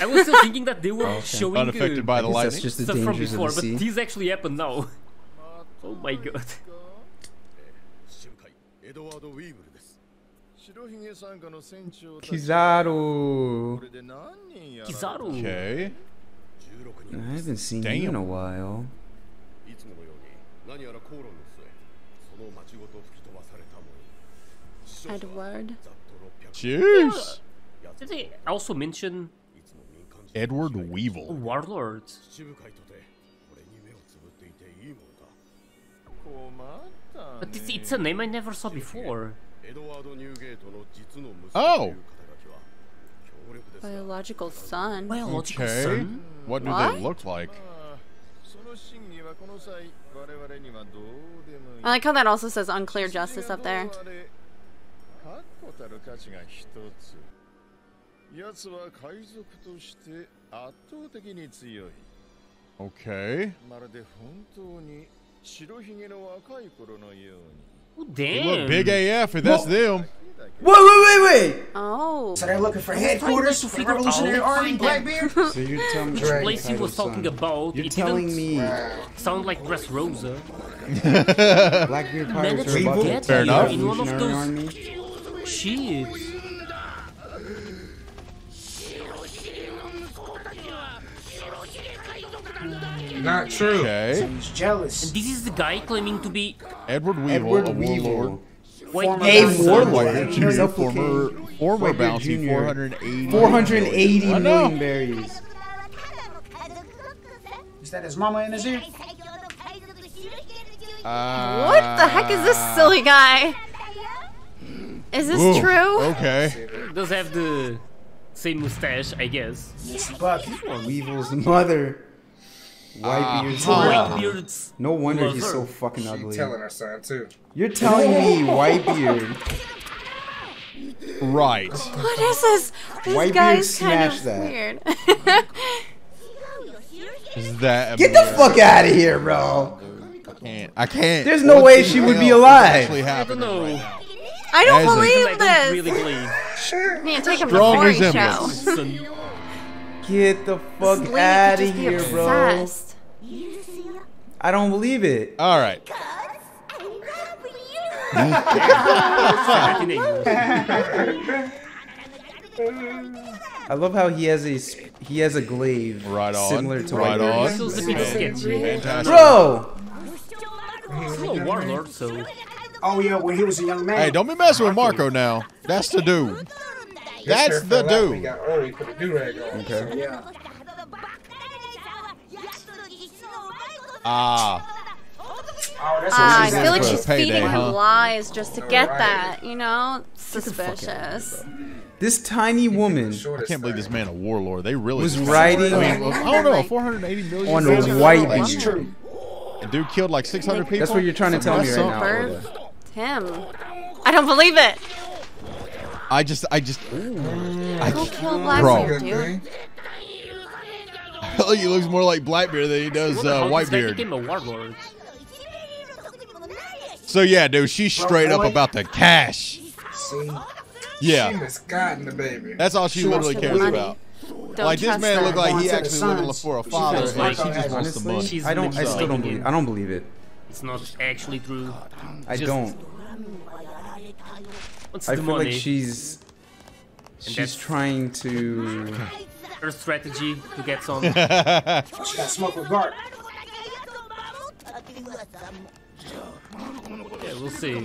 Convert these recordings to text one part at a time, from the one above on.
I was still thinking that they were Oh, showing Unaffected uh, by the guess that's lightning. just the stuff from dangers of before, the but sea. these actually happen now. oh my god. 深海エドワード・ウィーブルです白ひげ傘下の船長たち Kizaru. これで何人やられた Kizaru. Okay. I haven't seen Damn. you in a while. Edward. Jeez. Did they also mention Edward Weevil? Warlord. But it's, it's a name I never saw before. Oh! Biological son. Biological okay. son? What do what? they look like? I like how that also says unclear justice up there. Okay. Well, damn. They look big AF, and that's Whoa. them. Wait, wait, wait, wait! Oh. So they're looking for headquarters for the Revolutionary Army Blackbeard? so you're telling me... Which place he was talking about? You're it telling me... Sound like Dressrosa. Blackbeard pirates are about Fair enough. In one of those... Shit. Not true. Okay. So he's jealous. And this is the guy claiming to be Edward Weevil, Edward a warlord. Weevil. Wait, Former but- A warlord. Whitebeard He's Jr., up former, okay. former bounty, Jr. 480. 480 I berries. Is that his mama in his ear? Uh, What the heck is this silly guy? Is this ooh, true? Okay. does have the same mustache, I guess. Miss Bucky. Weevil's mother. Whitebeard's ah, mother. Whitebeard's No wonder he's so fucking She ugly. telling her son too. You're telling me Whitebeard, Right. What is this? This Whitebeard guy's kind smashed of that. weird. Is that get the fuck out of here, bro. I can't. I can't. There's no What way the she would be alive. I don't happening know. right. I don't As believe I don't this. really believe. Man, take him Strong to the show. Resemblance. Son. Get the This fuck lady out could of just be here, bro. obsessed. I don't believe it. All right. That in English. I love how he has a s- he has a glaive Right on. similar to right Whitebeard. on. Still a bit sketchy. Fantastic. Bro, He's still a warlord, so Oh, yeah, when he was a young man. Hey, don't be messing with Marco now. That's the dude. His That's the fell out when He dude. got old. He put a do-rag on. Okay. Yeah. Ah, Oh, that's Ah, I feel like she's payday, feeding him huh? lies just to get Right. that, you know? Suspicious. this tiny woman I can't believe this man a warlord. They really was riding I mean, I don't know, 480 million. on dollars? a That's Whitebeard. true. And dude killed like 600 people. That's what you're trying to tell me That's right now. something. Him. I don't believe it. I just, I just, Go I, kill Bro. Blackbeard, Good dude. thing. I feel like he looks more like Blackbeard than he does what the uh, hell this guy Whitebeard. became a warlord. So yeah, dude, she's straight up about the cash. See, she Yeah, misguiding the baby. that's all she She literally cares money. about. Don't Like this man her. looked like he actually looking for a father, feels and like she just wants the Honestly, money. She's I don't. I still don't believe. I don't believe it. It's not actually true. I Just don't. What's I the feel money? like she's she's trying to. Her strategy to get some. She got smoke with Bart. yeah, we'll see.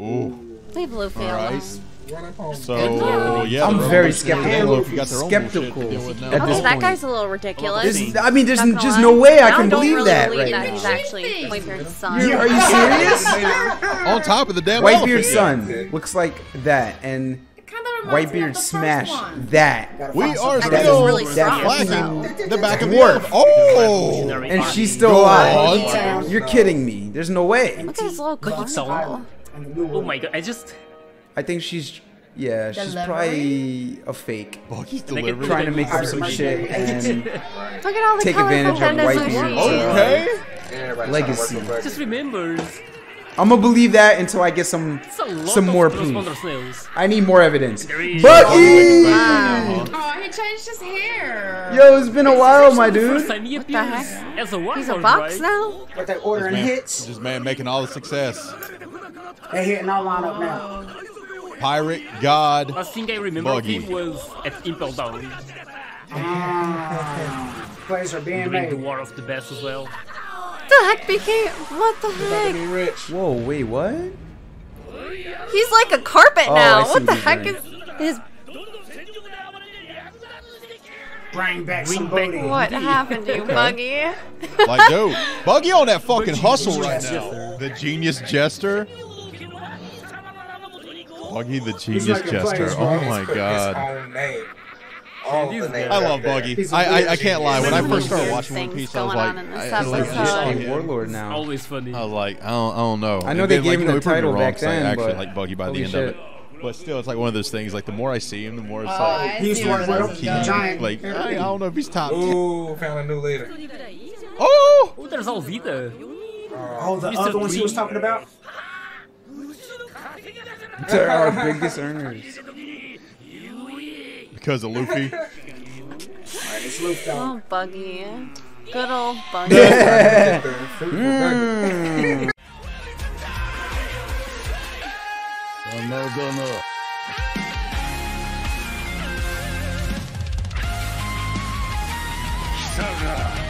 Ooh, Leave Luffy all right. alone. Run up on So Yeah. yeah, I'm very skeptical. they don't forgot their own bullshit to Skeptical deal with now. at Okay, this that guy's a little ridiculous. This, I mean, there's Not just lie. no way I Now can don't believe really that believe right that now. he's actually Whitebeard's son. You- are you serious? On top of the damn Whitebeard's elephant. son looks like that, and Kinda reminds Whitebeard the first smashed one. that, We are something That still really that strong, the back of the dwarf. elephant. Oh, and she's still alive. You're kidding me. There's no way. Look at his little Look at carnival. someone. And the new Oh one. my god! I just I think she's. Yeah, she's Delivery? probably a fake. Oh, Buggy's They delivery. Trying to make up some shit and Look at all the Take colorful advantage of panda white people. Okay. Everybody Legacy. trying to work Just remembers. I'm gonna believe that until I get some It's a lot some more proof. I need more evidence. is- Buggy! Oh, wow. Oh, he changed his hair. Yo, it's been a while, my dude. time he the heck? as a warlord, He's a box now? But they ordering Man, hits. this man making all the success. They hitting our lineup now. Pirate, God. Last thing I remember of Buggy. him was at Impel Down ah, Plays are being during the. War of the Best as well. The heck became. What the to heck? be rich. Whoa, wait, what? He's like a carpet Oh, now. see What the heck you're is his. Bring back Bring some back booty. What happened to you, Buggy? Like, dude, Buggy on that fucking hustle right Genius now. The genius jester. Buggy the genius like jester. Oh my god. His own name. All He's the names I love. Buggy. I, a I, I, I weird can't lie. When I first started Weird watching One things Piece, I was like, on in this I, like, episode. just He's a warlord now. Always funny. I was like, I don't, I don't know. I know And they then, gave like, him the he proved me title wrong, back 'cause I then, actually but like Buggy by the end shit. of it. But still, it's like one of those things. Like the more I see him, the more it's Oh, like, I He used see to where work this with is him. Giant. like I, I don't know if he's top. 10. Ooh, found a new leader. Oh, Oh, there's Alvida. Oh, the other ones he was talking about? They're our biggest earners. Because of Luffy. Oh, Buggy. Good old Buggy. Yeah. mm. oh, no, go, no. Sarah.